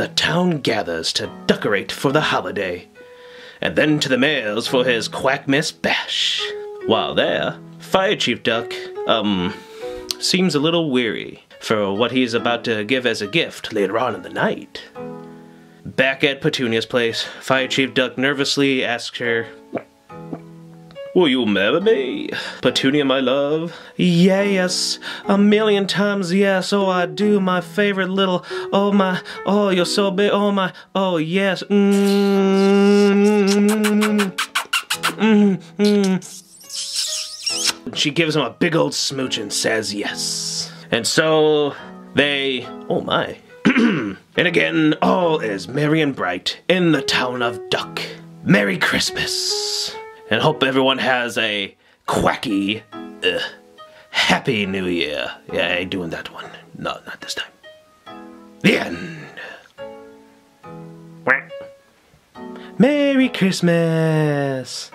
the town gathers to decorate for the holiday. And then to the mayor's for his Quackmas bash. While there, Fire Chief Duck, um, seems a little weary for what he's about to give as a gift later on in the night. Back at Petunia's place, Fire Chief Duck nervously asks her, Will you marry me? Petunia, my love? Yes, a million times yes. Oh, I do, my favorite little. Oh, my. Oh, you're so big. Oh, my. Oh, yes. Mmm. Mmm. Mmm. She gives him a big old smooch and says yes. And so they. Oh, my. and again, all is merry and bright in the town of Duck. Merry Christmas! And hope everyone has a quacky, uh, happy new year. Yeah, I ain't doing that one. No, not this time. The end. Merry Christmas!